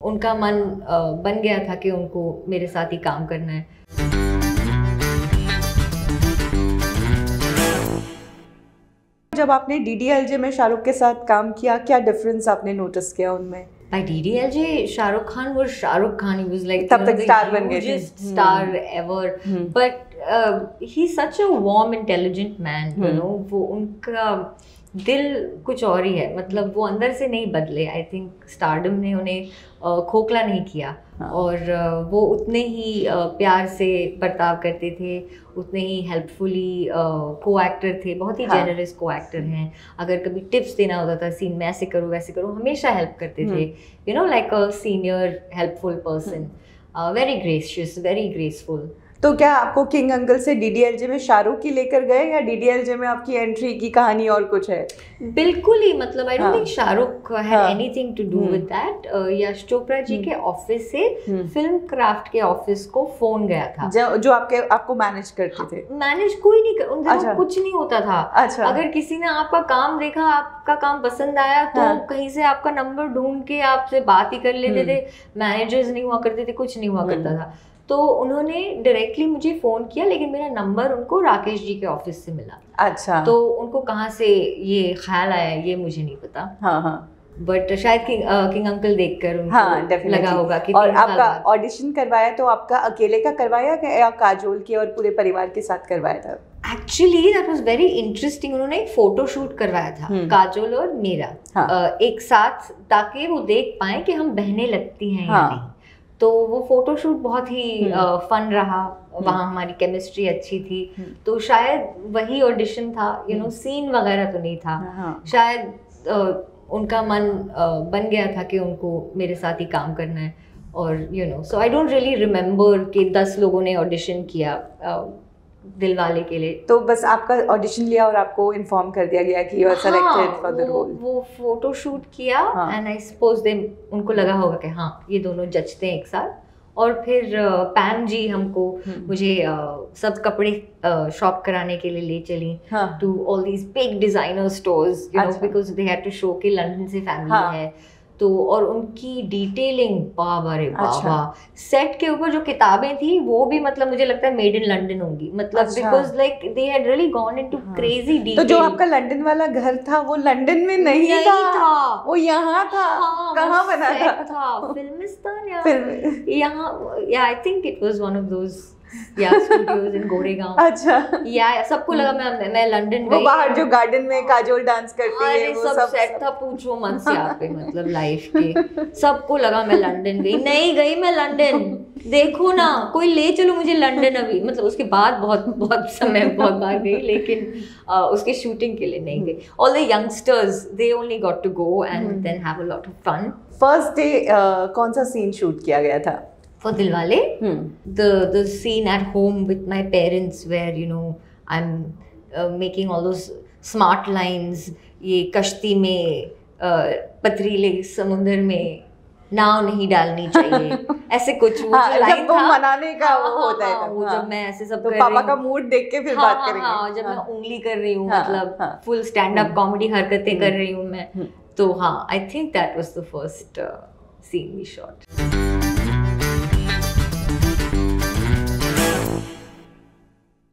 उनका मन बन गया था कि उनको मेरे साथ ही काम करना है जब आपने डीडीएलजे में शाहरुख के साथ काम किया क्या डिफरेंस आपने नोटिस किया उनमें By DDLJ, Shahrukh Khan was Shahrukh Khan. He was like तक स्टार बन गए थे. star ever. But uh, he's such a warm, intelligent man. You know, वो उनका दिल कुछ और ही है। मतलब वो अंदर से नहीं बदले। आई थिंक स्टारडम ने उन्हें खोखला नहीं किया। हाँ. और वो उतने ही प्यार से बर्ताव करते थे उतने ही हेल्पफुली को एक्टर थे। बहुत ही हाँ. जेनरस को एक्टर हैं। अगर कभी टिप्स देना होता था सीन में ऐसे करो वैसे करो हमेशा हेल्प करते थे। You know like a senior helpful person very gracious very graceful तो क्या आपको किंग अंकल से डीडीएलजे में शाहरुख की लेकर गए या डीडीएलजे में आपकी एंट्री की कहानी और कुछ है? बिल्कुल ही मतलब I don't think Shahrukh had anything to do with that Yash Chopra ji के ऑफ़िस से फ़िल्म हम्म। क्राफ्ट के ऑफ़िस को फ़ोन गया था। जो, जो आपके आपको मैनेज करते थे। मैनेज कोई नहीं कर उन अच्छा। कुछ नहीं होता था। अच्छा। अगर किसी ने आपका काम देखा आपका काम पसंद आया तो हाँ। कहीं से आपका नंबर ढूंढ के आपसे बात ही कर लेते हम्म। थे। मैनेजर्स नहीं हुआ करते थे कुछ नहीं हुआ हम्म। करता था। तो उन्होंने डायरेक्टली मुझे फ़ोन किया लेकिन मेरा नंबर उनको राकेश जी के ऑफ़िस से मिला। अच्छा। तो उनको कहाँ से ये ख्याल आया ये मुझे नहीं पता। हाँ हाँ। बट शायद किंग किंग अंकल देखकर उनको हाँ, लगा होगा कि और आपका ऑडिशन करवाया तो आपका अकेले का करवाया या काजोल के और पूरे परिवार के साथ करवाया था? Actually that was very interesting उन्होंने एक फ़ोटो शूट करवाया था हम्म। काजोल और मेरा। हाँ. एक साथ ताकि वो देख पाए कि हम बहने लगती हैं हाँ. या नहीं। तो वो फोटोशूट बहुत ही फन हम्म। रहा हम्म। वहाँ हमारी केमिस्ट्री अच्छी थी हम्म। तो शायद वही ऑडिशन था यू नो सीन वगैरह तो नहीं था हाँ। शायद उनका मन बन गया था कि उनको मेरे साथ ही काम करना है और you know so I don't really remember कि दस लोगों ने ऑडिशन किया दिल वाले के लिए। तो बस आपका ऑडिशन लिया और आपको इन्फॉर्म कर दिया गया कि you are selected for the role वो फ़ोटो शूट किया एंड आई सपोज़ दे उनको लगा होगा कि हाँ ये दोनों जचते हैं एक साथ। और फिर पैम जी हमको हम्म। मुझे सब कपड़े शॉप कराने के लिए ले चली to all these big designer stores you know because they had to show कि लंदन से फैमिली हाँ. तो और उनकी डिटेलिंग बाबा रे बाबा। अच्छा। सेट के ऊपर जो किताबें थी वो भी मतलब मुझे लगता है मेड इन लंदन होंगी। मतलब because like they had really gone into crazy detail तो जो आपका लंदन वाला घर था वो लंदन में नहीं, नहीं था, था। वो यहाँ था? हाँ, कहाँ बना था, था। फिल्मिस्तान या यहाँ या I think it was one of those या स्टूडियोज इन गोरेगांव अच्छा। या सबको लगा मैं मैं लंदन गई। बाहर जो गार्डन में काजोल डांस करती है वो सब सेट था पूछो मन से यहाँ पे मतलब लाइफ के। सबको लगा मैं लंदन गई। नहीं गई मैं लंदन देखो ना कोई ले चलो मुझे लंदन अभी। मतलब उसके बाद बहुत बहुत समय बहुत बार गई लेकिन uh, उसके शूटिंग के लिए नहीं गई। All the youngsters they only got to go and then have a lot of fun first day कौन सा सीन शूट किया गया था? For Dilwale. Hmm. The the scene at home with my parents where you know I'm uh, making all those smart lines. ये कश्ती में पथरीले समुद्र में नाव नहीं डालनी चाहिए ऐसे कुछ वो हाँ, लाइन था। मनाने का हाँ, वो होता है हाँ, वो जब मैं ऐसे सब तो कर पापा का मूड देख के फिर हाँ, बात करेंगे। हाँ, जब हाँ, मैं उंगली कर रही हूँ हाँ, मतलब हाँ, फुल स्टैंड अप कॉमेडी हरकतें कर रही हूँ मैं। तो हाँ I think that was the first scene we shot